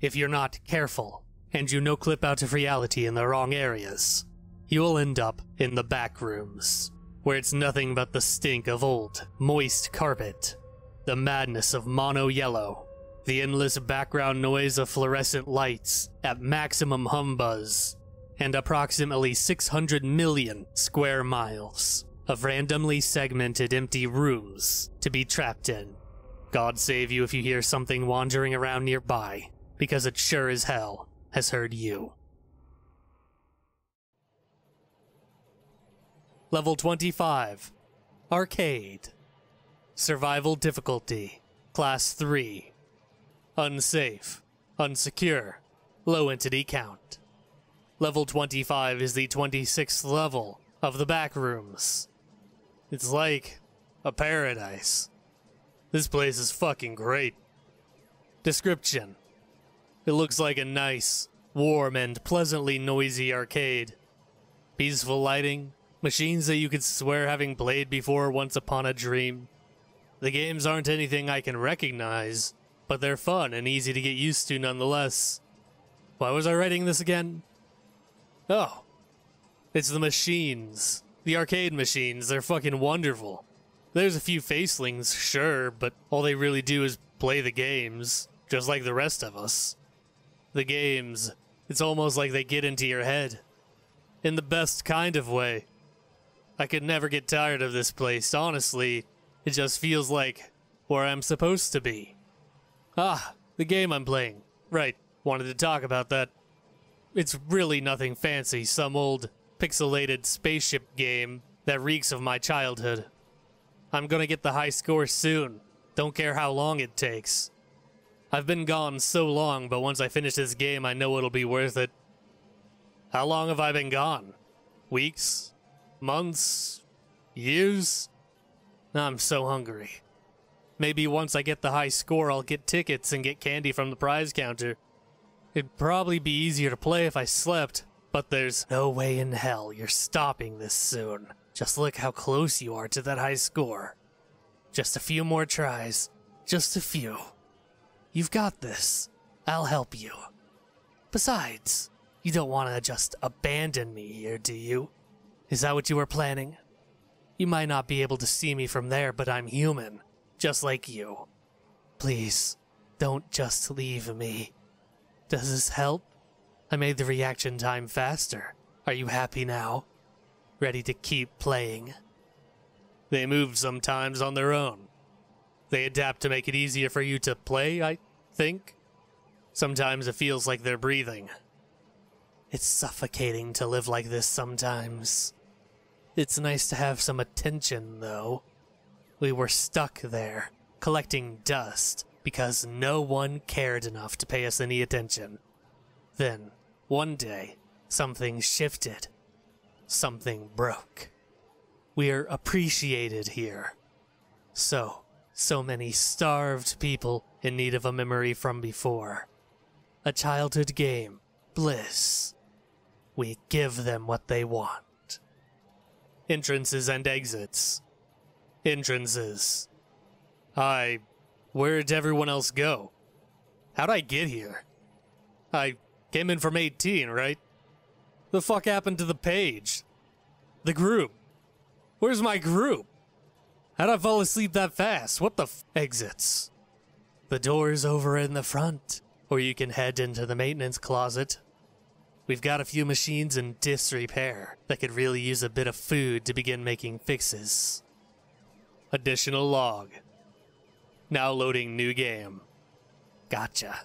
if you're not careful and you no clip out of reality in the wrong areas, you will end up in the back rooms, where it's nothing but the stink of old, moist carpet, the madness of mono yellow, the endless background noise of fluorescent lights at maximum hum buzz, and approximately 600 million square miles of randomly segmented empty rooms to be trapped in. God save you if you hear something wandering around nearby, because it sure as hell has heard you. Level 25 Arcade Survival Difficulty Class 3 Unsafe, Unsecure, Low Entity Count. Level 25 is the 26th level of the back rooms. It's like a paradise. This place is fucking great. Description It looks like a nice, warm, and pleasantly noisy arcade. Peaceful lighting, machines that you could swear having played before once upon a dream. The games aren't anything I can recognize, but they're fun and easy to get used to nonetheless. Why was I writing this again? Oh, it's the machines. The arcade machines, they're fucking wonderful. There's a few facelings, sure, but all they really do is play the games, just like the rest of us. The games, it's almost like they get into your head. In the best kind of way. I could never get tired of this place, honestly. It just feels like where I'm supposed to be. Ah, the game I'm playing. Right, wanted to talk about that. It's really nothing fancy, some old pixelated spaceship game that reeks of my childhood. I'm gonna get the high score soon. Don't care how long it takes. I've been gone so long, but once I finish this game, I know it'll be worth it. How long have I been gone? Weeks? Months? Years? I'm so hungry. Maybe once I get the high score, I'll get tickets and get candy from the prize counter. It'd probably be easier to play if I slept, but there's no way in hell you're stopping this soon. Just look how close you are to that high score. Just a few more tries. Just a few. You've got this. I'll help you. Besides, you don't want to just abandon me here, do you? Is that what you were planning? You might not be able to see me from there, but I'm human, just like you. Please, don't just leave me. Does this help? I made the reaction time faster. Are you happy now? Ready to keep playing? They move sometimes on their own. They adapt to make it easier for you to play, I think. Sometimes it feels like they're breathing. It's suffocating to live like this sometimes. It's nice to have some attention, though. We were stuck there, collecting dust, because no one cared enough to pay us any attention. Then, one day, something shifted. Something broke. We're appreciated here. So, so many starved people in need of a memory from before. A childhood game, bliss. We give them what they want. Entrances and exits. Entrances. I. Where'd everyone else go? How'd I get here? I came in from 18, right? The fuck happened to the page? The group? Where's my group? How'd I fall asleep that fast? What the f- exits? The door's over in the front, or you can head into the maintenance closet. We've got a few machines in disrepair that could really use a bit of food to begin making fixes. Additional log. Now loading new game. Gotcha.